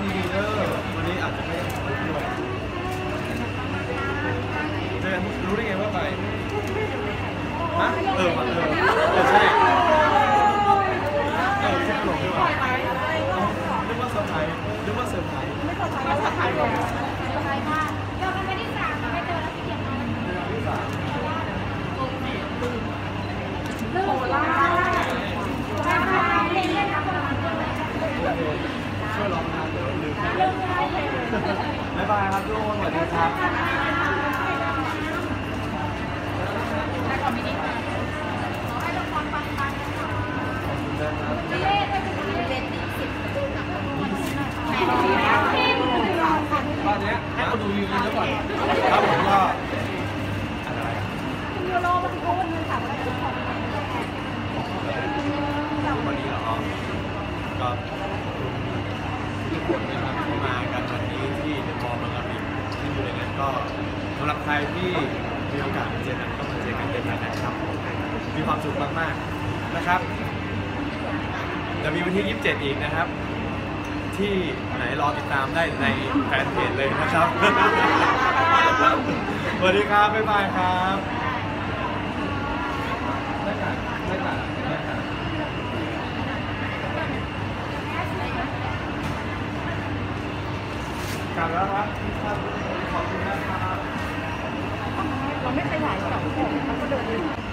ันดีๆเด้อวันนี้อาจจะไม่ได้พูดด้วยเจอรู้ได้ไงว่าไปฮะเออเออเออใช่เออคิดตลกด้วยว่ะนึกว่าเซอร์ไพรส์นึกว่าเซอร์ไพรส์ ที่สามช่วยร้องนะเดี๋ยวลืม บ๊ายบายครับทุกคนสวัสดีครับขอบคุณนะครับตอนเนี้ให้คนดูวิวเยอะก่อนครับผมก็อะไรอะวันนี้เหรอก็ทุกคนนะครับที่มากันวันนี้ที่เดอะมอลล์บางกะปิที่อยู่ในนั้นก็ สำหรับใครที่มีโอกาสมาเจอกันก็มาเจอกันเป็นกันนะครับ มีความสุขมากๆนะครับจะมีวันที่ 27 อีกนะครับ ที่ไหนรอติดตามได้ในแฟนเพจเลยนะครับ สวัสดีครับ บ๊ายบายครับได้ค่ะได้ค่ะได้ค่ะกลับแล้วครับขอบคุณนะครับ ไม่ขยายสองคนเขาก็เดิน